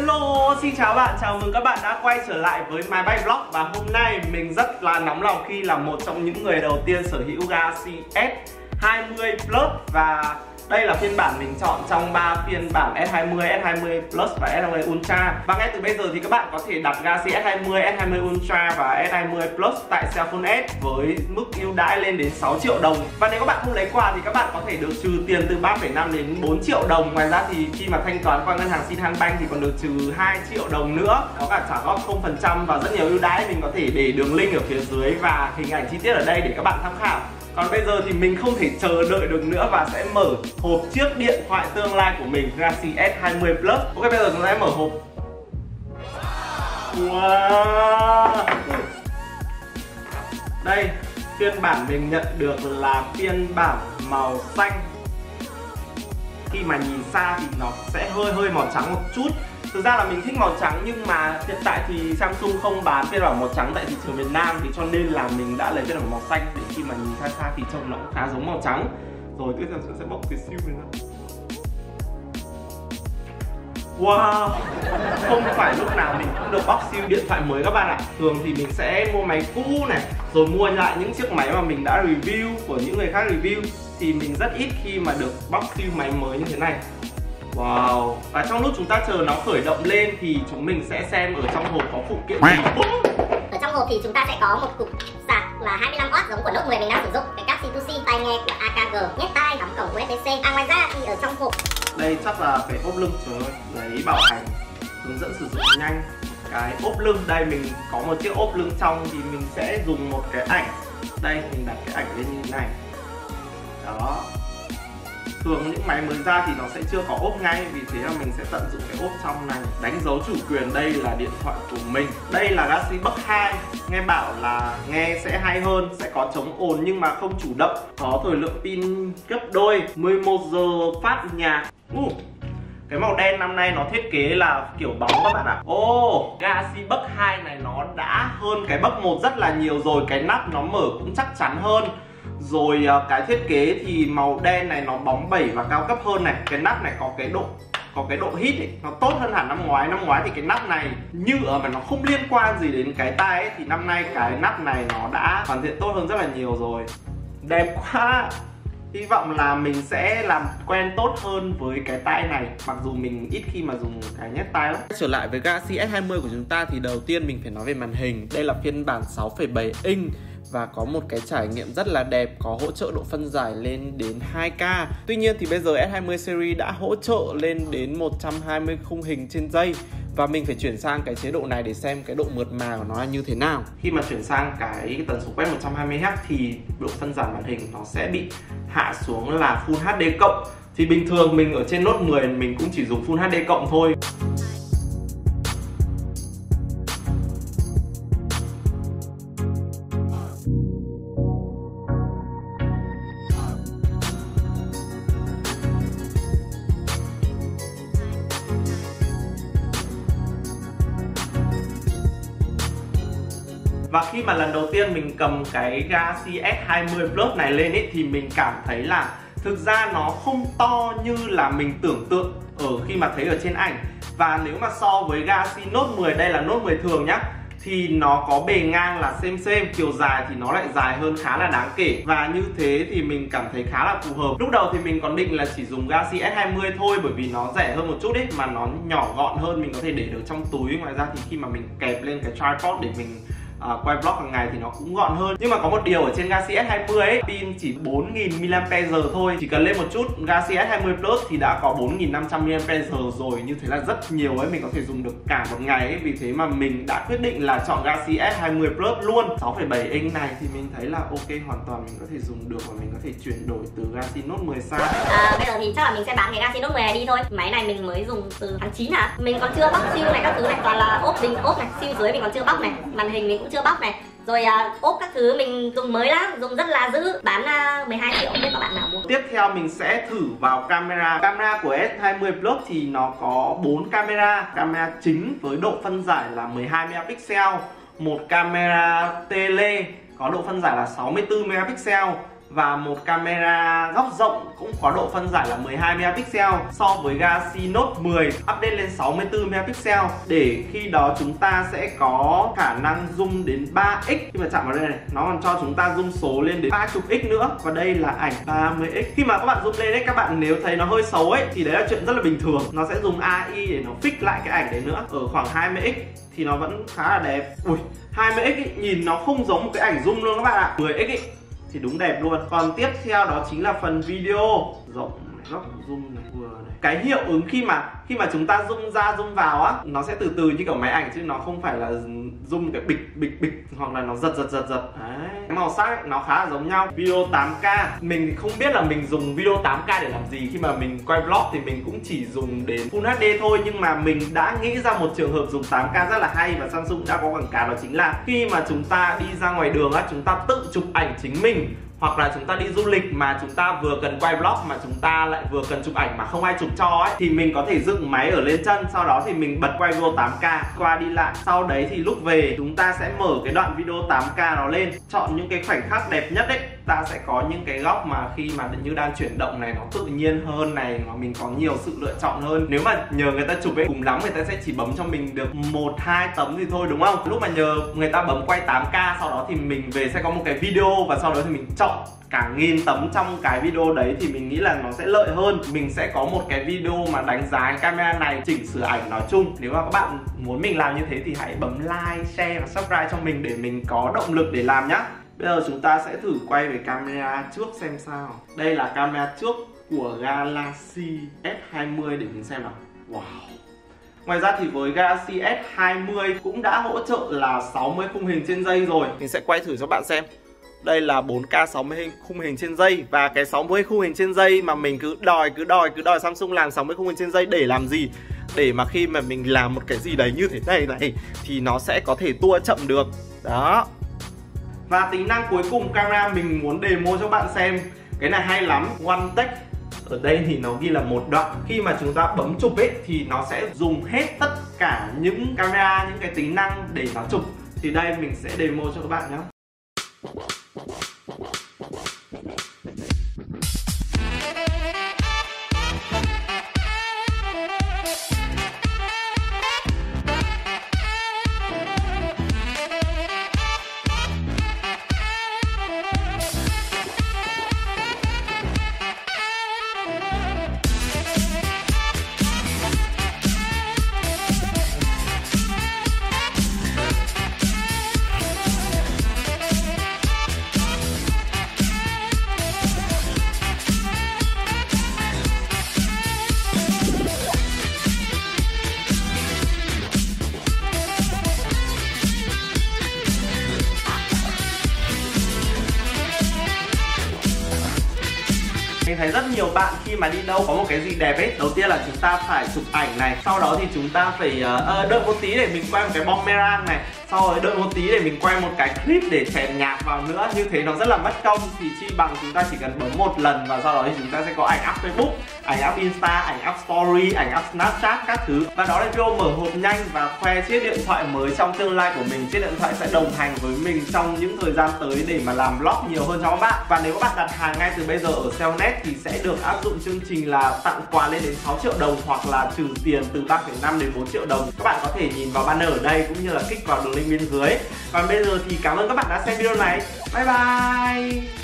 Hello, xin chào bạn, chào mừng các bạn đã quay trở lại với My Bike Vlog. Và hôm nay mình rất là nóng lòng khi là một trong những người đầu tiên sở hữu Galaxy S20 Plus. Và đây là phiên bản mình chọn trong 3 phiên bản S20, S20 Plus và S20 Ultra. Và ngay từ bây giờ thì các bạn có thể đặt Galaxy S20, S20 Ultra và S20 Plus tại Cellphone S với mức ưu đãi lên đến 6 triệu đồng. Và nếu các bạn không lấy quà thì các bạn có thể được trừ tiền từ 3,5 đến 4 triệu đồng. Ngoài ra thì khi mà thanh toán qua ngân hàng Sinhanbank thì còn được trừ 2 triệu đồng nữa. Có cả trả góp 0% và rất nhiều ưu đãi Mình có thể để đường link ở phía dưới và hình ảnh chi tiết ở đây để các bạn tham khảo còn bây giờ thì mình không thể chờ đợi được nữa và sẽ mở hộp chiếc điện thoại tương lai của mình Galaxy S20 Plus. Ok bây giờ chúng ta sẽ mở hộp. Wow. Đây, phiên bản mình nhận được là phiên bản màu xanh. Khi mà nhìn xa thì nó sẽ hơi hơi màu trắng một chút. Thực ra là mình thích màu trắng nhưng mà hiện tại thì Samsung không bán phiên bản màu trắng tại thị trường Việt Nam Thì cho nên là mình đã lấy phiên bản màu xanh để khi mà nhìn xa xa thì trông nó cũng khá giống màu trắng. Rồi tiếp theo sẽ bóc cái siêu này. Ra Wow, không phải lúc nào mình cũng được bóc siêu điện thoại mới các bạn ạ. Thường thì mình sẽ mua máy cũ này Rồi mua lại những chiếc máy mà mình đã review của những người khác review. Thì mình rất ít khi mà được bóc siêu máy mới như thế này. Wow. Và trong lúc chúng ta chờ nó khởi động lên thì chúng mình sẽ xem ở trong hộp có phụ kiện gì. Ở trong hộp thì chúng ta sẽ có một cục sạc là 25W giống của Note 10 mình đang sử dụng. Cái cáp C2C, tai nghe của AKG, nhét tai, cắm cổng USB-C À ngoài ra thì ở trong hộp Đây chắc là cái ốp lưng trời ơi. Lấy bảo hành hướng dẫn sử dụng nhanh. Cái ốp lưng, đây mình có một chiếc ốp lưng trong thì mình sẽ dùng một cái ảnh. Đây mình đặt cái ảnh lên như thế này. Đó thường những máy mới ra thì nó sẽ chưa có ốp ngay vì thế là mình sẽ tận dụng cái ốp trong này. Đánh dấu chủ quyền đây là điện thoại của mình. Đây là Galaxy Buds 2 nghe bảo là nghe sẽ hay hơn sẽ có chống ồn nhưng mà không chủ động. Có thời lượng pin gấp đôi 11 giờ phát nhạc uh, cái màu đen năm nay nó thiết kế là kiểu bóng các bạn ạ. Ô, oh, Galaxy Buds 2 này nó đã hơn cái Buds 1 rất là nhiều rồi. Cái nắp nó mở cũng chắc chắn hơn rồi à, cái thiết kế thì màu đen này nó bóng bẩy và cao cấp hơn này. Cái nắp này có cái độ có cái độ hít ấy, nó tốt hơn hẳn năm ngoái. Năm ngoái thì cái nắp này như ở mà nó không liên quan gì đến cái tai ấy Thì năm nay cái nắp này nó đã hoàn thiện tốt hơn rất là nhiều rồi. Đẹp quá! Hy vọng là mình sẽ làm quen tốt hơn với cái tai này. Mặc dù mình ít khi mà dùng cái nhét tai lắm. Trở lại với Galaxy S20 của chúng ta thì đầu tiên mình phải nói về màn hình. Đây là phiên bản 6,7 inch và có một cái trải nghiệm rất là đẹp, có hỗ trợ độ phân giải lên đến 2K. Tuy nhiên thì bây giờ S20 series đã hỗ trợ lên đến 120 khung hình trên giây và mình phải chuyển sang cái chế độ này để xem cái độ mượt mà của nó là như thế nào. Khi mà chuyển sang cái tần số quét 120Hz thì độ phân giải màn hình nó sẽ bị hạ xuống là Full HD cộng. Thì bình thường mình ở trên Note 10 mình cũng chỉ dùng Full HD cộng thôi. Và khi mà lần đầu tiên mình cầm cái Galaxy S20 Plus này lên ấy, thì mình cảm thấy là thực ra nó không to như là mình tưởng tượng ở khi mà thấy ở trên ảnh. Và nếu mà so với Galaxy Note 10 đây là Note 10 thường nhá, thì nó có bề ngang là xem xem chiều dài thì nó lại dài hơn khá là đáng kể. Và như thế thì mình cảm thấy khá là phù hợp. Lúc đầu thì mình còn định là chỉ dùng Galaxy S20 thôi, bởi vì nó rẻ hơn một chút ấy, mà nó nhỏ gọn hơn mình có thể để được trong túi. Ngoài ra thì khi mà mình kẹp lên cái tripod để mình uh, quay vlog hàng ngày thì nó cũng gọn hơn. Nhưng mà có một điều ở trên Galaxy S20 ấy pin chỉ 4000 mAh thôi. Chỉ cần lên một chút Galaxy S20 Plus thì đã có 4500 mAh rồi. Như thế là rất nhiều ấy mình có thể dùng được cả một ngày ấy. Vì thế mà mình đã quyết định là chọn Galaxy S20 Plus luôn. 6,7 inch này thì mình thấy là ok hoàn toàn mình có thể dùng được và mình có thể chuyển đổi từ Galaxy Note 10 sang. À, bây giờ thì chắc là mình sẽ bán cái Galaxy Note 10 này đi thôi. Máy này mình mới dùng từ tháng 9 hả? Mình còn chưa bóc siêu này các thứ này. Toàn là ốp bình ốp này siêu dưới mình còn chưa bóc này. Màn hình mình cũng chưa bóc này. Rồi uh, ốp các thứ mình dùng mới lắm dùng rất là giữ bán à, uh, 12 triệu biết các bạn nào mua. Tiếp theo mình sẽ thử vào camera. Camera của S20 Plus thì nó có 4 camera. Camera chính với độ phân giải là 12 megapixel. Một camera tele có độ phân giải là 64 megapixel và một camera góc rộng cũng có độ phân giải là 12 megapixel so với Galaxy Note 10 update lên 64 megapixel. Để khi đó chúng ta sẽ có khả năng zoom đến 3x khi mà chạm vào đây này nó còn cho chúng ta zoom số lên đến 30x nữa. Và đây là ảnh 30x khi mà các bạn zoom lên đấy các bạn nếu thấy nó hơi xấu ấy thì đấy là chuyện rất là bình thường. Nó sẽ dùng AI để nó fix lại cái ảnh đấy nữa. Ở khoảng 20x thì nó vẫn khá là đẹp. Ui 20x ý, nhìn nó không giống một cái ảnh zoom luôn các bạn ạ. 10x ý, thì đúng đẹp luôn. Còn tiếp theo đó chính là phần video. Rộng góc zoom này vừa này. Cái hiệu ứng khi mà khi mà chúng ta zoom ra zoom vào á nó sẽ từ từ như kiểu máy ảnh chứ nó không phải là zoom cái bịch bịch bịch hoặc là nó giật giật giật giật. Đấy. Cái màu sắc ấy, nó khá là giống nhau. Video 8k mình không biết là mình dùng video 8k để làm gì. Khi mà mình quay vlog thì mình cũng chỉ dùng đến full hd thôi nhưng mà mình đã nghĩ ra một trường hợp dùng 8k rất là hay và samsung đã có quảng cáo đó chính là khi mà chúng ta đi ra ngoài đường á chúng ta tự chụp ảnh chính mình hoặc là chúng ta đi du lịch mà chúng ta vừa cần quay vlog mà chúng ta lại vừa cần chụp ảnh mà không ai chụp cho ấy, thì mình có thể dựng máy ở lên chân, sau đó thì mình bật quay video 8K qua đi lại sau đấy thì lúc về, chúng ta sẽ mở cái đoạn video 8K nó lên, chọn những cái khoảnh khắc đẹp nhất ấy ta sẽ có những cái góc mà khi mà như đang chuyển động này, nó tự nhiên hơn này, mà mình có nhiều sự lựa chọn hơn. Nếu mà nhờ người ta chụp ấy, cùng lắm người ta sẽ chỉ bấm cho mình được một, hai tấm thì thôi, đúng không? Lúc mà nhờ người ta bấm quay 8K sau đó thì mình về sẽ có một cái video và sau đó thì mình chọn cả nghìn tấm trong cái video đấy thì mình nghĩ là nó sẽ lợi hơn. Mình sẽ có một cái video mà đánh giá camera này, chỉnh sửa ảnh nói chung. Nếu mà các bạn muốn mình làm như thế thì hãy bấm like, share và subscribe cho mình để mình có động lực để làm nhá. Bây giờ chúng ta sẽ thử quay về camera trước xem sao Đây là camera trước của Galaxy S20 để mình xem nào Wow Ngoài ra thì với Galaxy S20 cũng đã hỗ trợ là 60 khung hình trên giây rồi Mình sẽ quay thử cho bạn xem đây là 4K 60 hình, khung hình trên giây và cái 60 khung hình trên giây mà mình cứ đòi cứ đòi cứ đòi Samsung làm 60 khung hình trên giây để làm gì? Để mà khi mà mình làm một cái gì đấy như thế này này thì nó sẽ có thể tua chậm được. Đó. Và tính năng cuối cùng camera mình muốn demo cho bạn xem, Cái này hay lắm, One Take ở đây thì nó ghi là một đoạn, khi mà chúng ta bấm chụp ấy, thì nó sẽ dùng hết tất cả những camera, những cái tính năng để nó chụp. Thì đây, mình sẽ demo cho các bạn nhé thấy rất nhiều bạn khi mà đi đâu có một cái gì đẹp ấy đầu tiên là chúng ta phải chụp ảnh này sau đó thì chúng ta phải uh, đợi một tí để mình quay một cái bom merang này sau rồi đợi một tí để mình quay một cái clip để chèn nhạc vào nữa. Như thế nó rất là mất công. Thì chi bằng chúng ta chỉ cần bấm một lần và sau đó thì chúng ta sẽ có ảnh up facebook ảnh up insta ảnh up story ảnh up snapchat các thứ. Và đó là video mở hộp nhanh và khoe chiếc điện thoại mới trong tương lai của mình. Chiếc điện thoại sẽ đồng hành với mình trong những thời gian tới để mà làm vlog nhiều hơn cho các bạn. Và nếu các bạn đặt hàng ngay từ bây giờ ở Cellnet thì sẽ được áp dụng chương trình là tặng quà lên đến 6 triệu đồng hoặc là trừ tiền từ 3,5 đến 4 triệu đồng. Các bạn có thể nhìn vào banner ở đây cũng như là kích vào đường link link bên dưới. Còn bây giờ thì cảm ơn các bạn đã xem video này. Bye bye!